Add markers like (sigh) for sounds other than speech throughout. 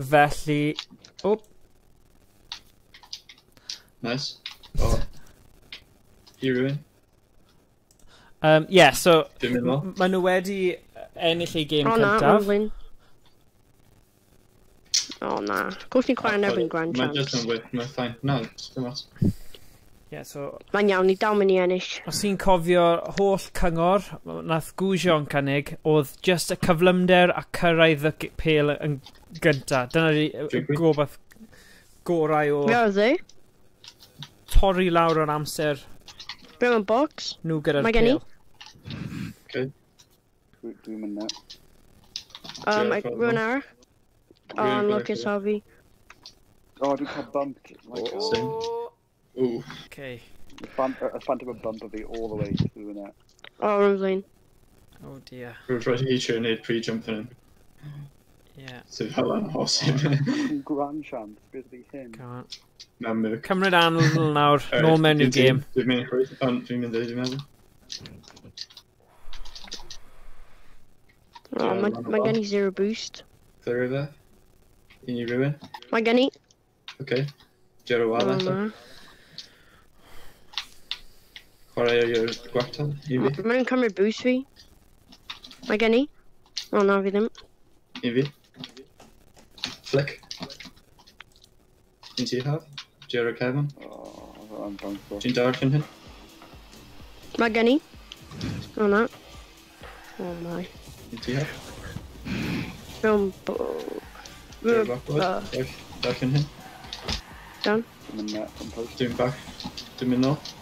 Felly... O! Nice. Oh. I rhywun? Um, yeah, so... Mae nhw wedi e, ennill ei gêm cyntaf. O na, O na. Gwrs ni'n chwarae yn erbyn Grand Champs. Mae'n just yn wyth, mae'n fine. Na, no, dim ots. Yeah, so... Mae'n iawn i dal mynd i ennill. Os i'n cofio holl cyngor, nath gwsion cynnig, oedd just y cyflymder a cyrraedd y pel yn gynta. Dyna di gobaith gorau o... Fe oedd ei? Torri lawr o'r amser. Be mae'n box? Nhw gyda'r pel. Mae gen i. Okay. Dwi'n mynd na. Um, I run yn lwcus I'm looking sorry. Oh, dwi'n cael bumped. Oh, Okay. Uh, a, phantom, a phantom of Bumblebee all the way through that. Oh, wrong lane. Oh dear. We're trying to eat your nade pre jumping in. Yeah. So how that horse him. Grand champ, it's going to be him. Can't. (laughs) Oh, man, Merc. Cymryd an little nawr, nôl mewn i'r gêm. Dwi'n mynd i'r gwaith, ond dwi'n mynd i'r meddwl. Oh, zero boost. Clear over. In your ruin? My gunny. Okay. Jero wal. chwarae i'r gwartan i fi. Mae'n cymryd bwys fi. Mae gen i. O, na fi ddim. I fi. Flick. Un ti haf? Jero Kevin? O, am banco. Ti'n darllen hyn? Mae gen i. O na. O mai. Un ti haf? Film bo... Jared Lockwood? Darllen hyn? Dan. Dwi'n mynd na. Dwi'n bach. Dwi'n mynd nôl.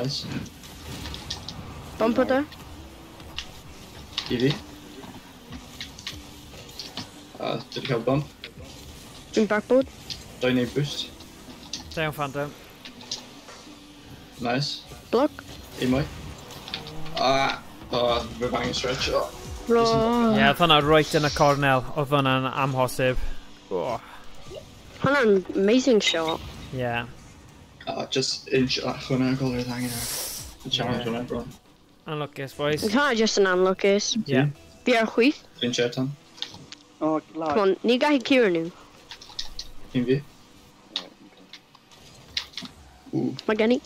Nice. Bumper da. I fi. A ah, dwi'n cael bump. Dwi'n backboard. Dwi'n neud boost. Dwi'n phantom. Nice. Block. Un mwy. Ah, o, dwi'n bang stretch. Oh. Ie, yeah, hwnna right yn y cornel, oedd hwnna'n amhosib. Oh. Hwnna'n amazing shot. Yeah. just when I call her thing, you. The challenge yeah. on everyone. Unlock case, boys. We can't just an unlock case. Yeah. Bia skit. Fin köptan. Oh, Come on, ni guy here nu. Invi. Magani.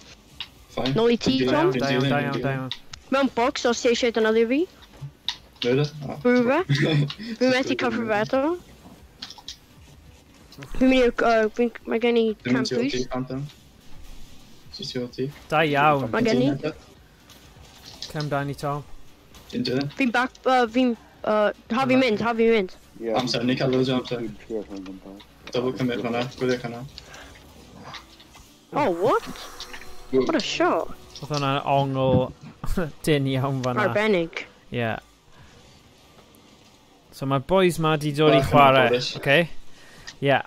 Fine. Nolly T Tom. Diamond, diamond, diamond. Mount box, I'll stay shit another V. (laughs) Who Ja. the cover till Who made mycket, uh, Magani Campus? Ti'n siŵr ti? Da iawn. Mae gen i. Cam da ni Tom. Fi'n back, uh, fi'n, uh, ha fi'n mynd, ha fi'n mynd. Amser, ni cael loads o amser. Double commit fan'na, gwyddo'r canal. Oh, what? What a shot. Oedd hwnna'n ongl (laughs) dyn iawn fan'na. Arbennig. Yeah. So mae'r boys ma di dod i chwarae, oce? Okay? Yeah.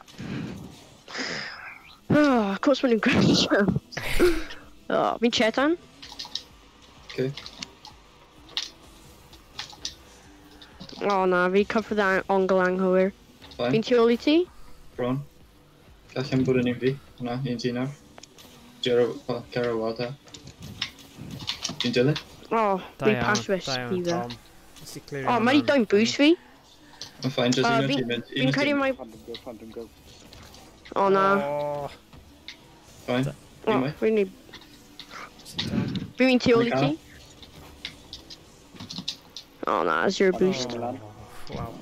(sighs) (laughs) I can't spell in gravity oh, we chat on. Okay. Oh no, we cover that on Galang here. Fine. all ET? Bron. Gallem bod yn un fi, hwnna, un ti nawr. Gero Wada. Dwi'n dilyn. O, fi pass risk fi dda. O, mae di doi'n bwys fi. Mae'n ffain, jyst un o'r ti'n mynd. Fi'n credu mai... O, na. Fine. Anyway. Oh, we need. We mean Teolity? Oh, no, it's your boost. Wow.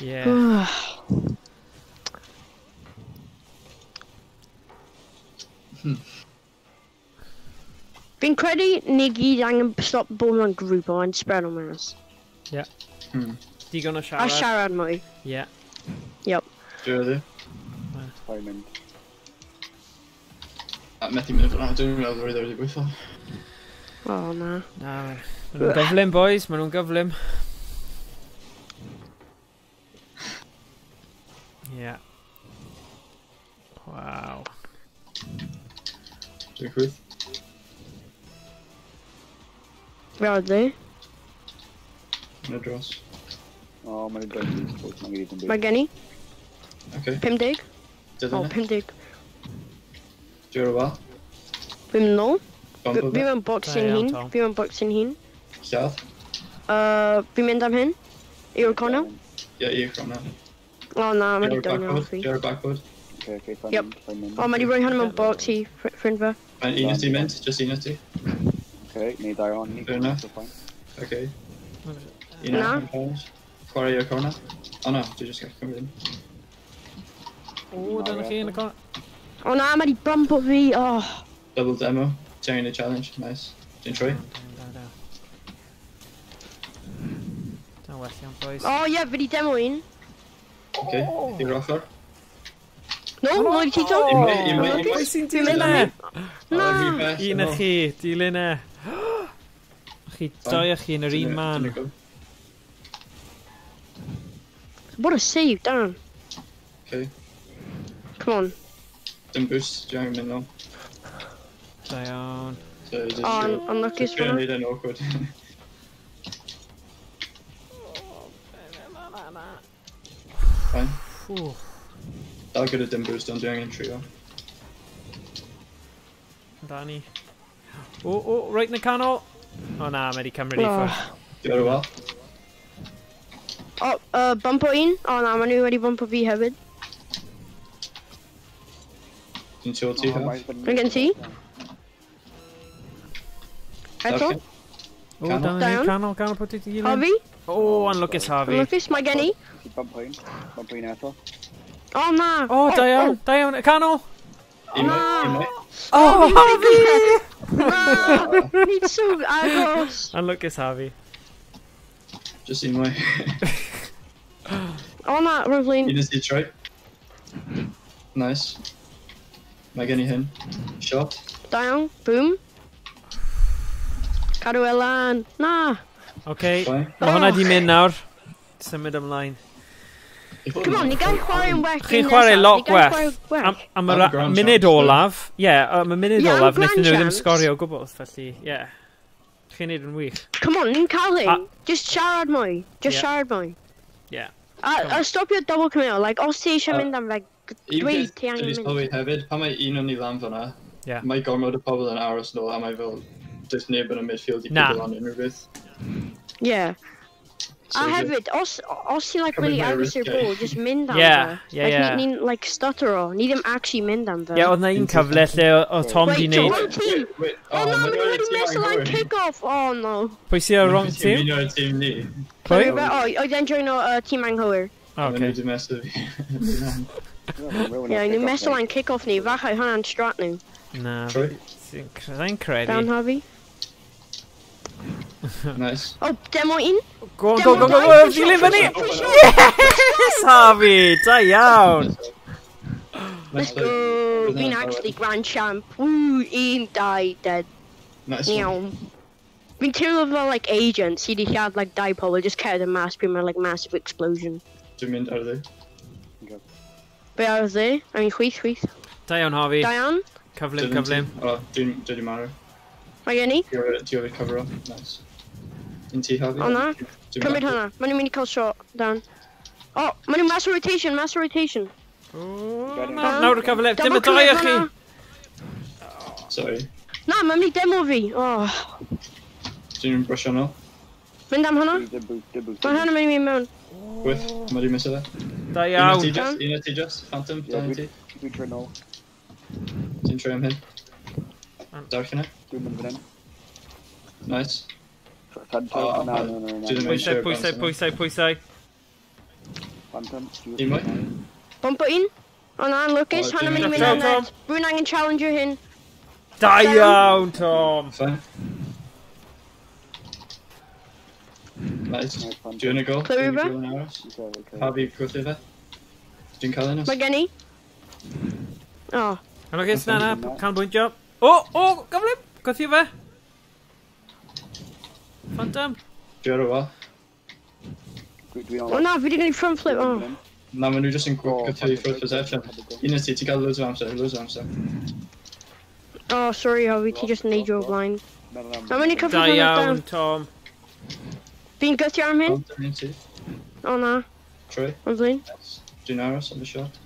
Yeah. (sighs) hmm. Been credit, Niggy, Dang, Stop, Ball, and Gruber, and Spread on us. Yeah. Hmm. Do you gonna shout I shout out, mate. Yeah. Yep. Do you? Really? Diamond methu mynd fyna, dwi'n meddwl bod wedi gweithio. O, na. Na, maen boys, maen nhw'n gyflym. Ie. Yeah. Waw. Dwi'n chwyth. Roedd ni. Mae'n dros. O, mae'n dros. Mae gen i. Oce. 50. O, 50. Doe wat? Wim no? Wim een boxing heen. Wim een boxing heen. Zelf? Uh, Wim en dan hin? Eer Connor? Ja, Eer Connor. Oh no, maar die don't know. Okay, okay, fine. Oh, maar die brengt hem een boxie, vriend van. En mint, just Enesty. Oké, nee, daar aan. Fair enough. Oké. Enesty. Quarry Oh no, you just got to come in. Oh, dan nog één corner. O na, mae di bumpo fi, oh. Double demo, during the challenge, nice. Dwi'n troi. Dwi'n well iawn, boys. O ie, yeah, fi di demo un. Oce, ddim ochr. No, mae mwy ti to. Pwy sy'n dilyn e? Na. Un o'ch chi, dilyn e. Chi doi o'ch chi yn yr un man. What a save, Dan. Okay. Come on. them boosts down in though. Down. So just oh, go, unlucky just grenade and awkward. Fine. Ooh. I'll get a dim boost on doing intro. Danny. Oh, oh, right in the canal. Oh nah, Mary, come ready oh. for. Very well. Oh, uh, bumper in. Oh nah, I'm already bumper B headed. Can see what you have. We can see. Headshot. Oh, oh down. down. Cannon, cannon, put it in. Harvey. Oh, unlucky Harvey. Unlucky, my Genny. Oh, no. Oh, Diane. Diane, cannon. Oh, no. oh, oh Harvey! no, he's so close. Unlucky Harvey. Just in my. oh, no, Rosalind. You just Detroit. Nice. Mae gen i hyn. Shot. Da iawn. Boom. Cadw e lan. Na. Oce. Okay. Mae hwnna di mynd nawr. Symud ymlaen. Come on, ni gan chwarae'n well. Chi'n chwarae lot well. Am, am y munud olaf, ie, am y munud yeah, olaf, wnaethon nhw ddim sgorio o gwbl, felly, ie. Yeah. Chi'n neud yn wych. Come on, ni'n cael hyn. Just siarad mwy. Just yeah. siarad mwy. Ie. Yeah. A, a stopio double cymryd. like, os ti eisiau mynd am, like, dweud ti angen mynd. Sylwi hefyd, pan mae un o'n i lan fyna, yeah. mae gormod o pobl yn aros nôl a mae fel, does neb yn y midfield i pwydio lan unrhyw beth. Yeah. So a hefyd, os, os ti like, really aros i'r ball, just mynd am (laughs) yeah, fe. Yeah, like, yeah. Ni'n like, stutter o, ni ddim actually mynd am fe. Ie, oedd na un cyfle lle o Tom di wneud... Wait, wrong oh, team! Oh, no, mae'n wedi line like kick-off! Oh, no. Pwy sy'n o'r wrong team? Mi'n o'r team ni. Pwy? O, e- oedd e'n join o uh, tîm anghywir. Oh, okay. Mae'n wedi mes o fi. (laughs) Jā, nu mēs talán kickoff ní bhacha hanan strat nu. Na. Sein credit. Down hobby. Nice. Oh, demo in. Go, demo go, go, go, go, Gilly Benny. Yes, Harvey, die out. Let's go. Been actually grand champ. Woo, Ian died dead. Nice. Meow. I two of our like agents, he had like dipole, just carried a mass, pretty much like massive explosion. Do you mean, are they? Be ar y dde? A mi chwyth, chwyth. Da iawn, Harfi. Da iawn. Cyflym, cyflym. O, dwi'n dwi marw. Mae gen i. Ti oedd y cyfro? Nice. Un ti, Harfi? O, na. Cymryd hwnna. Mae nhw'n mynd i cael shot Dan. O, mae nhw'n mass rotation, mass rotation. O, nawr y cyfle, Dim y dau o chi. Sorry. Na, mae'n mynd i demo fi. Oh. Dwi'n brwsio nôl. Mynd am hwnna. Mae hwnna mynd i mewn. Gwyth, mae di miso dda. Stay out. You just, you just, Phantom, Trinity. Yeah, we, we try all. Didn't him in. Um, Darken it. Nice. Phantom, oh, no, no, no, no. Pulsay, pulsay, pulsay, pulsay. Phantom, you might. Pumper in. Oh no, Lucas, Hannah Mini Mini Brunang and Challenger in. Die down, Tom! Fine. Nice. Do you want to go? Clear river? Pa fi gwrdd iddo? Dwi'n cael un os? Mae gen i. O. Yn o'r gys na na, canolbwyntio. O, o, gyflym! Gwythi fe! Phantom. Dwi ar o fo. O na, fi wedi gwneud front flip, o. Na, maen nhw jyst yn gwythio i ffwrdd possession. Un ys ti, ti'n cael loads o amser, loads o amser. O, oh, sorry, Harvey, ti jyst yn neidio o blaen. Na, maen nhw'n cyfrifo down. Da iawn, Tom. Fi'n gythio am hyn. Phantom, un ti. O na, Troi. o'n flin. Dwi'n aros am y shot.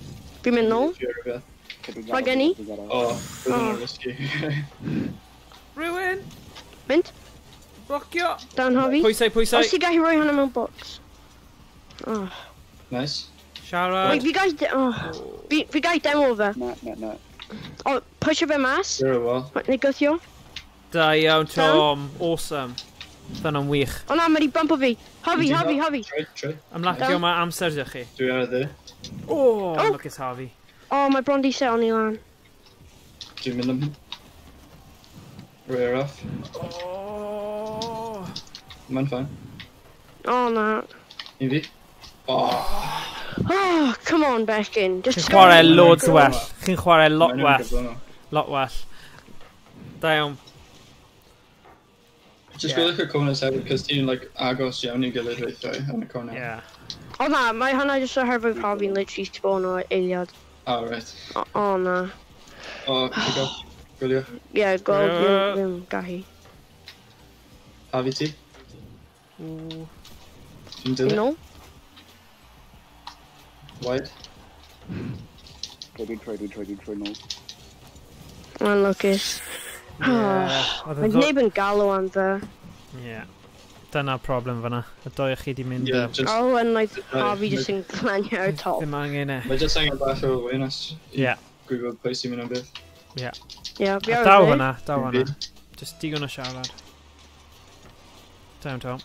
Fi'n mynd nôl. Dwi'n ar y beth. Okay, we Mae got gen i. it, we got it. O, bydd Oh. yn risky. Rhywun! Mynd, Rocio! dan Harvey. Pwysau, pwysau. Os ti gallu rhoi hwnna mewn box. Oh. Nice. Siarad. Wait, fi gael... de- Oh. Fi, fi gael demo fe. Na, na, na. O, pwysio fe mas. Zero wall. Neu gythio. Da iawn, Tom. Awesome. Dyna'n wych. O na, mae'r i bump o fi. Hafi, hafi, hafi. Troi, troi. Ymlacio mae amser ydych chi. Dwi ar y dde. O, oh. look at hafi. O, mae bron di set on i lan. Dwi'n mynd am... Rear off. Oh. Mae'n ffain. O na. I fi. Oh. Oh, come on, Beckin. Just Chi'n chwarae loads well. Chi'n chwarae lot well. Lot well. Da iawn. Just yeah. go look at Kona's head because team like Argos, Jouni, Gilly, sorry, and Kona. Yeah. Oh no, my hand I just saw her probably literally spawn or Iliad. Oh right. Oh, oh no. Oh, Golia. Golia. Yeah, Golia, yeah. Lim, Gahi. RVT? Ooh. No. White. Try to try to try to no. One Lucas. Mae neb yn galw am dda. Ie. Dyna problem fyna. Y doi chi di mynd... Yeah, just, oh, yn like, a fi jyst yn clanio ar top. Ddim angen e. Mae jyst angen bach o awareness. Ie. Gwybod pwy sy'n mynd am beth. Ie. Ie, fi ar Daw hwnna, daw hwnna. Just digon o siarad. Dawn, Tom.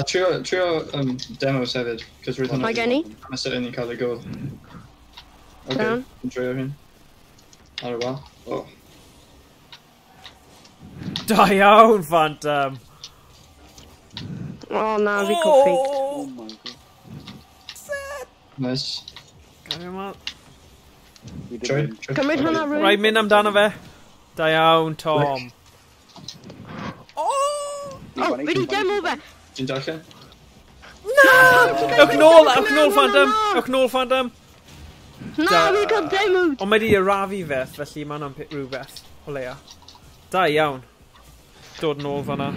A trio, trio um, demos hefyd, cos roedd hwnna... Mae gen i? Mae sy'n ni'n cael ei gol. Down. Trio hyn. Ar y wal. Oh. Da iawn, Phantom. O, na, fi oh! coffi. Nice. Cymryd hwnna rwy'n. Rai, mynd amdano fe. Da iawn, Tom. O! O, oh! oh, fi di demo fe. Ti'n darllen? Na! Ewch nôl, ewch nôl, Phantom. Ewch nôl, Phantom. Na, fi cael demo. Ond mae di arafu fe, felly mae'n rhywbeth o leia. Da iawn dod yn ôl fanna.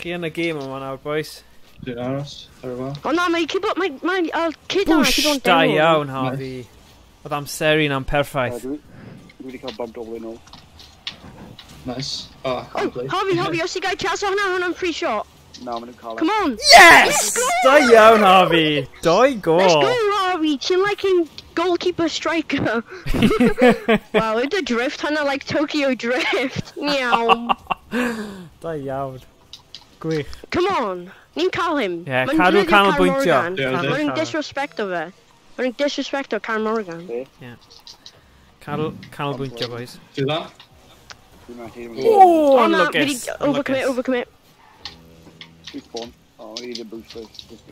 Chi yn y gêm yma nawr, boys. Dwi'n aros, ar y fel. O na, mae cyd bod, mae, mae, a'r cyd o'n cyd o'n Da iawn, Harvey. Oedd amseru na'n perffaith. Dwi wedi cael band o'n nôl. Nice. Oh, oh Harvey, Harfi, os i gael chas o hwnna, hwnna'n free shot. Na, mae'n cael Come on! Yes! Da iawn, Harvey! Doi go! Let's go, Harvey! Ti'n like in goalkeeper striker. (laughs) wow, it's a drift hunter like Tokyo Drift. (laughs) Meow. Da iawn. Gwych. Come on. Ni'n cael him. Ie, cadw cam y bwyntio. Mae'n disrespecto fe. Mae'n disrespecto Carl Morgan. Ie. Cadw cam y bwyntio, boys. Do that? Oh, unluckus. Overcommit, overcommit. He's. Oh, he's a booster. first.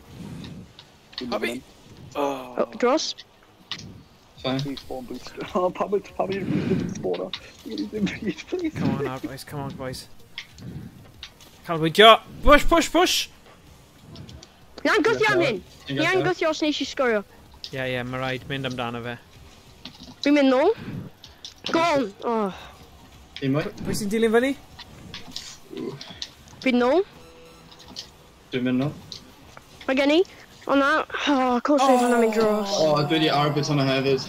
Oh. oh, oh draws. Please spawn. (laughs) Oh, pam yw'r pam yw'r booster spawner? Dwi'n ddim byd, please. Come on now boys, come on, boys. Canolbwyntio! Push, push, push! Ni angosio am hyn! Ni angosio os neis i sgorio. Ie, yeah, ie, yeah, mae rhaid mynd amdano fe. Fi'n mynd nôl. Go on! Oh. Un mwy. Pwy sy'n dilyn fyny? Fi'n nôl. Dwi'n mynd nôl. Mae gen i Hwnna, o, oh, cold straight hwnna mynd dros. O, oh, dwi wedi arbit hwnna hefyd.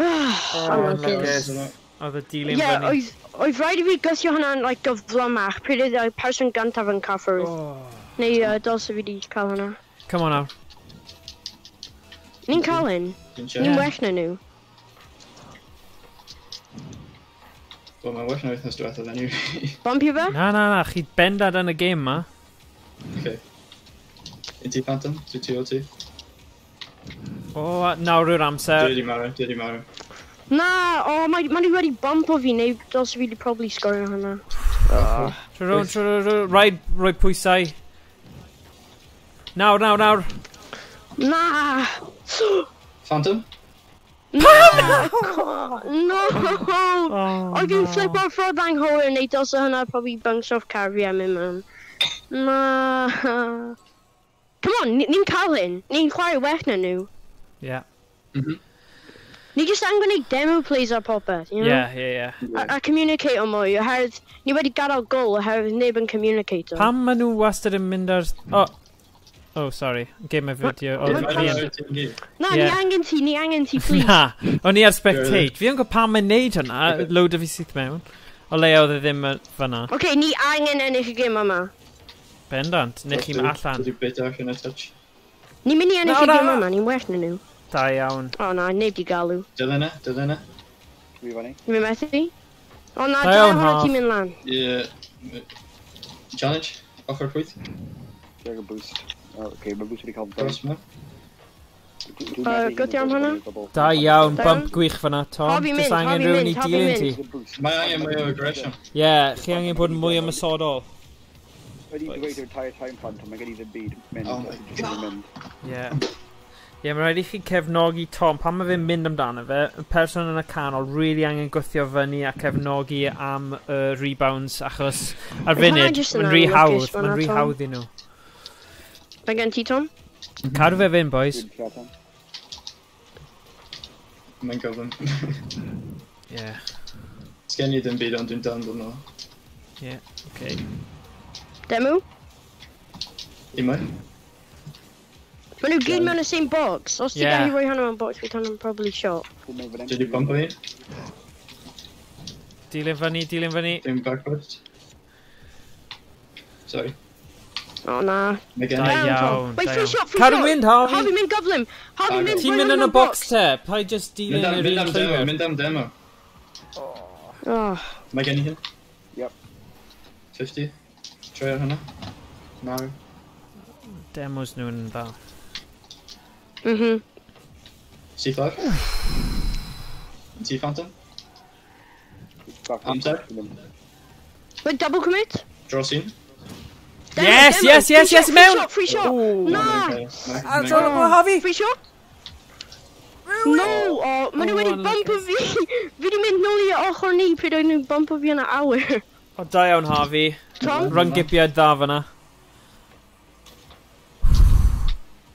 Ah, oh, oh oedd y dilyn yeah, fyny. Ie, oedd rhaid i fi gysio hwnna'n like, gyflymach, pryd oedd y person gyntaf yn caffer. Oh. Neu uh, dos y fi wedi cael hwnna. Come on nawr. Ni'n cael hyn. Ni'n well na nhw. Wel, mae'n well na wythnos diwethaf, then i. Bompio fe? Na, na, na, chi bendad yn y gêm ma. Okay. I ti Phantom? Dwi ti o ti? O, nawr yw'r amser. Dwi wedi marw, dwi wedi marw. Na, o, oh, mae ma wedi bump o fi, neu dos fi wedi probably sgorio hwnna. Trwy rown, trwy rown, rhaid roi pwysau. Nawr, nawr, nawr. Na! Phantom? Na! No! Oh, Oedd fi'n flip o'r ffordd anghywir neu dos o hwnna probably bunks off carrier mi mewn. Na! Come on, ni ni'n cael hyn. Ni'n chwarae well na nhw. Yeah. Mm. Ni jyst angen gwneud demo plays ar popeth, you know? Yeah, yeah, yeah. A, a communicate o mwy, oherwydd ni wedi gadael gol oherwydd neb yn communicate o. Pam maen nhw wastad yn mynd ar... Oh, Oh, sorry. game Gamer video. Oh, Na, ni angen ti, ni angen ti, please. Na, o'n i ar spectate. Fi yn gwybod pam mae'n neud hwnna, (laughs) load o fi syth mewn. O leia oedd e ddim fyna. Oce, okay, ni angen ennill y gym yma. Bendant, nech chi'n allan. Dwi'n bit ar yn y touch. Ni'n mynd i ennill i ddim yma, ni'n well na nhw. Da iawn. O na, neb di galw. Dydd yna, dydd yna. Dwi fan i. Ni'n methu? O na, da iawn hwnna ti'n mynd lan. Ie. Challenge, ochr pwyth. Dwi'n gael boost. O, oce, mae boost wedi cael boost. Dros yma. Gwyd iawn hwnna? Da iawn, bump gwych fyna, Tom. Hobi mynd, hobi mynd, hobi mynd. Mae angen mwy o aggression. Ie, chi angen bod yn mwy ymysodol. Wedi dweud yw'r tair time plant, ond mae gen i ddim byd mynd. Oh my god! Ie. Ie, yeah, mae rhaid i chi cefnogi Tom. Pan mae fe'n mynd amdano fe, y person yn y canol really angen gwythio fyny a cefnogi am y uh, rebounds, achos ar funud, mae'n rhy hawdd, mae'n rhy hawdd i nhw. Mae gen ti, Tom? Cadw fe fynd, boys. Mae'n gofyn. Ie. Sgen i ddim byd, ond dwi'n dan nhw. Ie, yeah, oce. Okay. Demo? Demo? Well, no, Goodman in the same box. That's the yeah. guy who Rihanna on box, we can probably shot. Did you bump on it? Dealing Vanny, dealing Vanny. Doing backwards. Sorry. Oh nah. Again. Down, down, Wait, free shot, free Carry shot. wind, Harvey. Harvey Min Goblin. Harvey Min. Team in on a box tap. I just deal in a demo. Min down demo. Oh. oh. Am I getting him? Yep. 50. trwy ar hwnna? Mawr. Demos nhw'n dda. Mhm. C5? T Phantom? Amser? Wait, double commit? Draw scene? Demo, yes, demo. yes, it. yes, free yes, shot, mewn! Free shot, free shot! Ooh. Nice! A dro o Harvey! Free shot? No! Oh, o, maen nhw wedi oh, bumpo fi! (laughs) Fi wedi mynd nôl i ochr ni pryd oedd nhw'n bumpo fi yn y awyr. O, da iawn, Harvey. Tom? Rhangipiad dda fyna.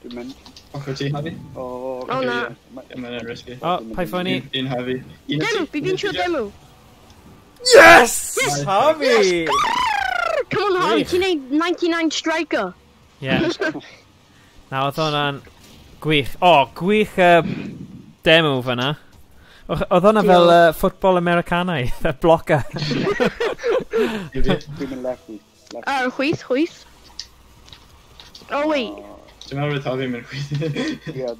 Dwi'n mynd. Och, ti hafi? O, o, na. Mae'n yn risky. O, pa'i i ffoni? Un hafi. Demo, fi fi'n siŵr demo. Yes! Yes! Hafi! Come on, Harvey, ti'n neud 99 striker. Yeah. (laughs) Na, oedd hwnna'n gwych. O, gwych uh, demo fyna. Oedd hwnna fel uh, ffwtbol Americanaidd, y blocker. (laughs) I fi. Dwi'n mynd left i. Left. Ar chwyth, chwyth. Oh, wait. Dwi'n meddwl bydd Hafi mynd chwyth. Ie,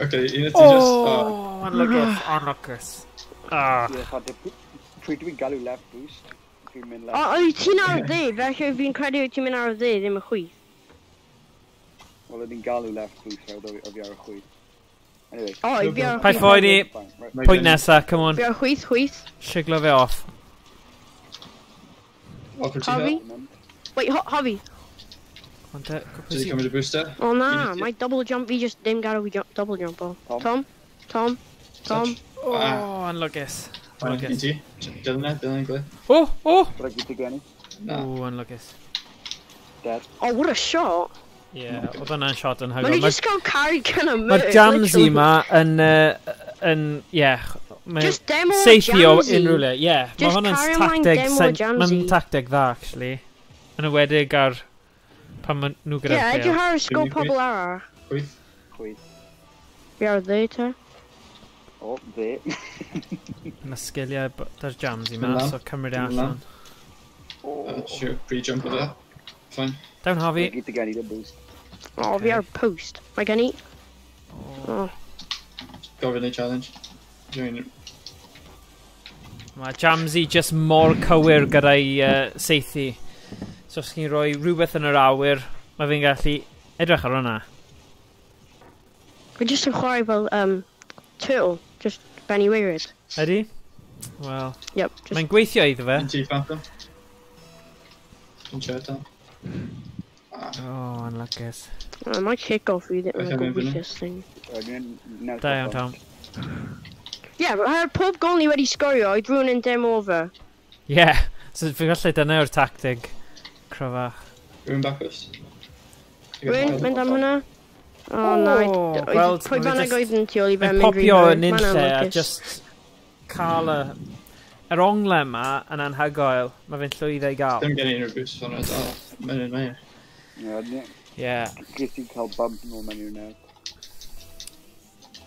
Ok, un o ti just... O, Oh. Uh, anlygys, anlygys. Ah. ie, pa dy- Trwy dwi'n galw left boost. Dwi'n mynd O, left. o, ti'n ar y dde, felly fi'n credu wyt ti'n mynd ar y dde, ddim y chwyth. Wel, ydyn galw left boost, so o fi ar y chwyd. Anyway. O, i fi ar y Pai chwyth. ffoi ni. Fine, right. Pwynt nesa, uh, come on. Fi ar chwyth, chwyth. Siglo fe off. Offer Harvey? Wait, Ho Harvey. Contact. Did he come with a booster? Oh nah, my double jump, he just didn't get a jump, double jump. Oh. Tom? Tom? Tom? Tom? Oh, ah. and Lucas. Oh, oh! Oh, and Lucas. Dead. Oh, what a shot! Yeah, oedd hwnna'n shot yn hygol. Mae'n just gael carry kind of mynd. Mae Jamsy ma yn, uh, yn, yeah, Just demo Seithio unrhyw le, ie. Yeah. Mae hwnna'n tacteg, mae'n tacteg dda, actually. Yn ywedig ar pan maen nhw gyda'r yeah, edrych ar ysgol pobl arall. Chwyth. Chwyd. Fi ar dde, te. O, dde. (laughs) Mae sgiliau, da'r jams i mas, so cymryd e allan. Uh, sure, pre-jump o dda. Fine. Dawn Harvey. Gyd i gen i ddim boost. O, fi ar post. Mae gen i... O. Gofyn i challenge. Dwi'n... Mae Jamsy just mor cywir gyda'i uh, seithi. So os chi'n rhoi rhywbeth yn yr awyr, mae fi'n gallu edrych ar hwnna. Fi jyst yn chwarae fel um, turtle, just Benny Weirid. Ydy? Wel, yep, just... mae'n gweithio iddo fe. Ti'n phantom? Ti'n siarad am? Oh, unluckus. I might kick off with it when I go with this thing. Da iawn, Tom. Ie, yeah, pob gol ni wedi sgorio oedd rhywun yn dim over. Ie, yeah. so fi'n gallu dyna yw'r tactig cryfach. Rwy'n bacchus. Rwy'n mynd am hwnna? Oh, o, na. Pwy fanag oedd yn tu ôl i fe mynd rhywbeth? popio yn un lle a just cael y... Yr ongle yma yn anhygoel, mae fe'n llwydd ei gael. Dim gen i unrhyw bwys o'n edrych, mae'n un mewn. Ie. Ie. Gwyth i'n cael bump yn ôl mewn i'r nawr.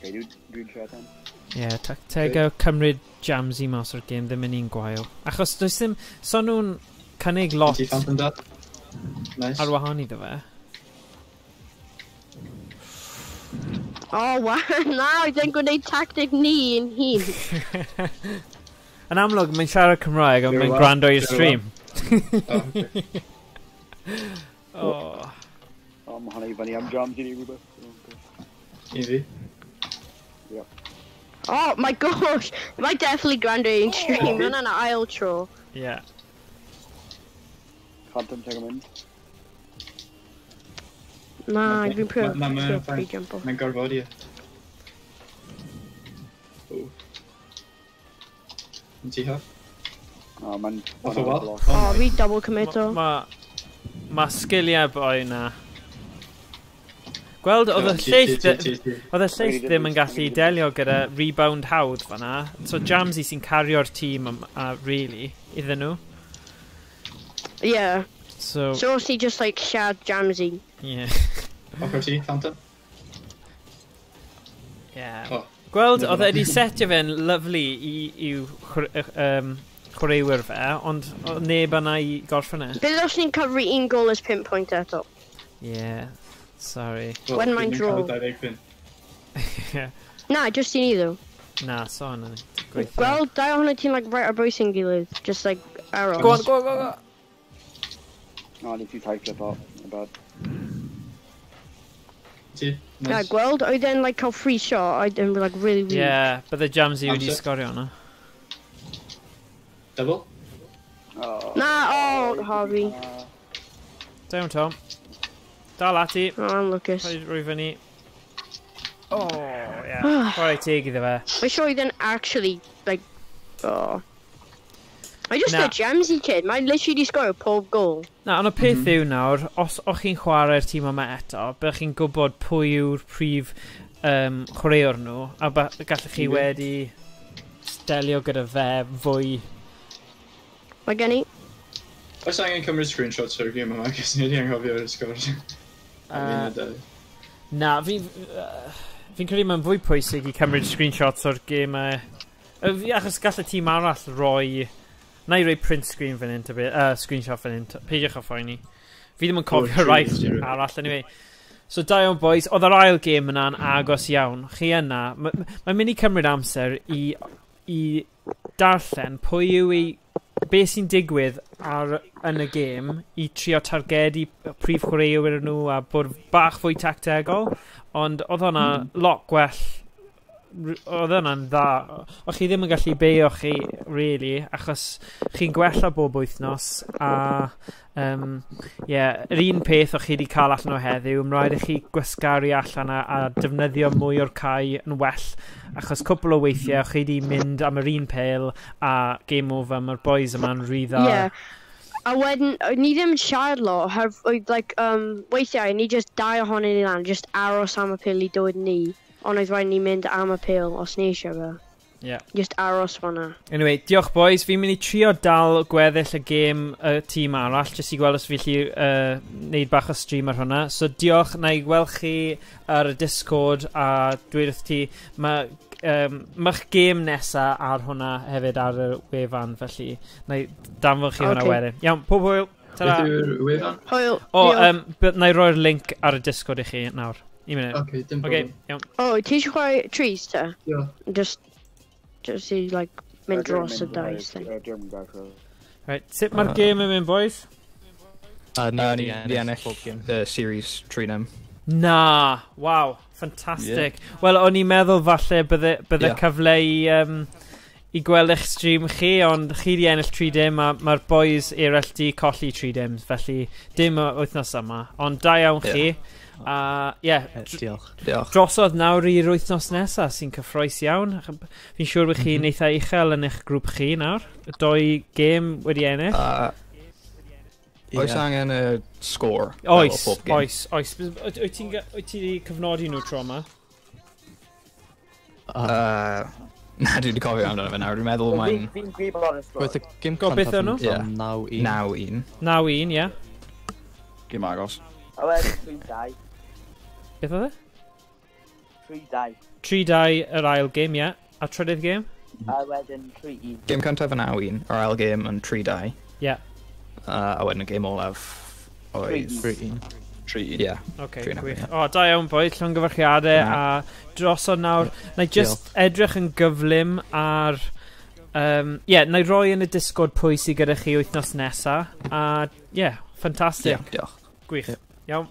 Gei dwi'n siarad am? Ie, yeah, tactega okay. cymryd jams i mas o'r gêm ddim yn un gwael. Achos does ddim... So nhw'n cynnig lot nice. ar wahan iddo fe. O, oh, wa, (laughs) nawr, dwi'n gwneud tactic ni yn hun. (laughs) Yn amlwg, mae'n siarad Cymraeg ond mae'n gwrando i'r stream. O, oh, (laughs) oh. oh, mae hwnna i fyny am jams i ni rhywbeth. I fi? Oh my gosh! Am I definitely grandating oh. stream? Run an aisle troll. Yeah. Can't them take him in. Nah, I've been pretty my, my, my, jumper. My Garvadia. Oh. Do you Oh man. Oh, for? Oh, oh we double committal. Ma, ma, ma sgiliau boi na. Gweld, oedd y lleill, oedd y lleill ddim yn gallu delio gyda rebound hawdd fanna. So Jamsy sy'n cario'r tîm a really, iddyn nhw. Yeah. So, so os obviously just like Shad Jamsy. Yeah. Welcome to you, Phantom. Yeah. Oh. Gweld, oedd e wedi setio fe'n lyflu i, i'w um, chwaraewyr fe, ond neb yna i gorffen e. Bydd os ni'n cyfri un gol as pimp pwynt eto. Yeah, Sorry. Well, when mine draw. (laughs) yeah. Nah, just seen either. Nah, I saw well, die on a team like right above singular, just like arrows. Go on, go on, go on, go on. Oh, if you take the pot, about. Two. Nice. Yeah, Gweld, I then like how free shot, I then like really weak. Yeah, but the jams you already got it on her. Double? Oh, nah, oh, Harvey. Down, Tom. Dal ati. O, oh, Lucas. Rwy fyny. Oh, yeah. Chwarae teg iddo fe. Mae sure oedd didn't actually, like, oh. I just na. a jamsy kid. Mae'n literally di sgorio pob gol. Na, ond y peth mm -hmm. yw nawr, os o'ch chi'n chwarae'r tîm yma eto, byddwch chi'n gwybod pwy yw'r prif um, chwaraewr nhw, a gallwch chi mm -hmm. wedi stelio gyda fe fwy. Mae gen i. Oes angen cymryd screenshots o'r game yma, (laughs) gysyn ni wedi anghofio'r ar sgwrs. Uh, na, fi... uh, Fi'n credu mae'n fwy pwysig i cymryd screenshots o'r gemau. Uh, achos gall y tîm arall roi... Na i roi print screen fan hyn, uh, screenshot fan hyn. Peidiwch o ffoen ni. Fi ddim yn cofio rhaid arall, anyway. So da iawn boys, oedd yr ail gêm yna'n agos iawn. Chi yna, mae'n ma mynd i cymryd amser i, i darllen pwy yw ei be sy'n digwydd ar, yn y gêm i trio targedu prif chwaraewyr nhw a bod bach fwy tactegol, ond oedd hwnna mm. lot gwell oedd yna'n dda. O'ch chi ddim yn gallu beio chi, really, achos chi'n gwella bob wythnos, a, um, yeah, yr un peth o'ch chi wedi cael allan o heddiw, mae'n rhaid i chi gwasgaru allan a, a defnyddio mwy o'r cae yn well, achos cwpl o weithiau o'ch chi wedi mynd am yr un pel, a game over, mae'r boys yma'n rhy dda. Yeah. A wedyn, ni ddim yn siarad lo, like, um, weithiau, ni just dau ohonyn ni lan, just aros am y pil i dod ni ond oedd rhaid ni mynd am y pil os ni eisiau fe. Yeah. Just aros fanna. Anyway, diolch boys. Fi'n mynd i trio dal gweddill y gêm y tîm arall, jyst i gweld os fi lli uh, neud bach o stream ar hwnna. So diolch, na i gweld chi ar y Discord a dweud wrth ti, mae um, ma'ch gêm nesa ar hwnna hefyd ar y wefan, felly na i danfod chi okay. hwnna wedyn. Iawn, pob hwyl. Ta-ra. Beth yw'r wefan? Hwyl. O, um, na i roi'r link ar y Discord i chi nawr. Un munud. Ok, okay, dim problem. Okay, iawn. O, oh, ti eisiau chwarae trees ta? Ie. Just, just i, like, mynd dros y dice thing. Dwi'n mynd gael. Right, sut mae'r game yn mynd, boys? A ni wedi ennill The series 3-0. Na, waw, ffantastig. Yeah. Wel, o'n i'n meddwl falle bydde, bydde yeah. cyfle i, um, i gweld eich stream chi, ond chi di ennill 3 dim a mae'r boys eraill di colli 3 dims, felly dim o wythnos yma. Ond da iawn yeah. chi. A, ie. Yeah, Diolch. Diolch. Drosodd nawr i'r wythnos nesaf sy'n cyffroes iawn. Fi'n siŵr bych chi'n mm -hmm. eitha uchel yn eich grŵp chi nawr. Y Doi gêm wedi ennill. Uh, Oes yeah. angen y sgôr. Oes, oes, oes. Wyt ti'n ti cyfnodi nhw tro yma? Uh, na, dwi wedi cofio amdano fe nawr. Dwi'n meddwl mae'n... Fi'n gwybod ar y sgôr. Gwyth y gym contact yn 9-1. 9-1, ie. Gym agos. A wedyn tri dau. Beth oedd e? Tri dau. Tri dau yr ail game, ie. Yeah. A trydydd game? A wedyn tri un. Game cyntaf yn naw un, yr ail game yn tri dau. Ie. Yeah. Uh, a wedyn y game olaf oedd... Tri un. Tri un. Ie. Oce, gwych. O, da iawn boi, llongyfarchiadau yeah. a drosodd nawr. Yeah. Na i just Diolch. edrych yn gyflym ar... Um, ie, yeah, na i roi yn y Discord pwy sydd gyda chi wythnos nesa. A ie, yeah, ffantastig. Yeah, diolch. Gwych. Yeah. Iawn.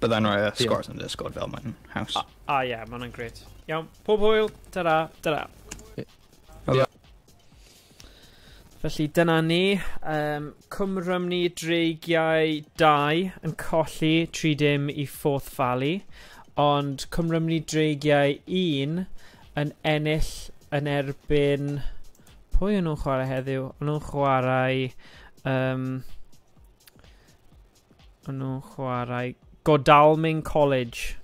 But then roedd uh, scores yn Discord fel mae'n haws. A, a ie, yeah, mae hwnna'n gret. Iawn, pob hwyl, ta-ra, ta-ra. Felly dyna ni, um, Cymrymni Dreigiau 2 yn colli 3 dim i Fourth Valley, ond Cymrymni Dreigiau 1 yn ennill yn erbyn... Pwy yn nhw'n chwarae heddiw? Yn nhw'n chwarae... Um, Maen nhw'n chwarae Godalming College.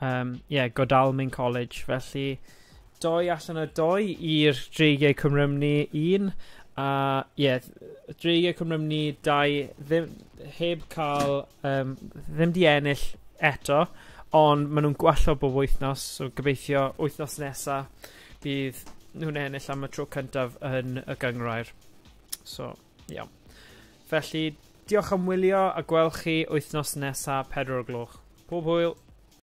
Um, yeah, Godalming College. Felly, doi allan o doi i'r dreigiau Cymrymni 1. A, ie, yeah, dreigiau Cymrymni 2 ddim, heb cael, um, ddim di ennill eto, ond maen nhw'n gwallo bob wythnos, so gobeithio wythnos nesa bydd nhw'n ennill am y tro cyntaf yn y gyngrair. So, iawn. Yeah. Felly, Diolch am wylio a gweld chi wythnos nesaf pedwar o gloch. Pob hwyl!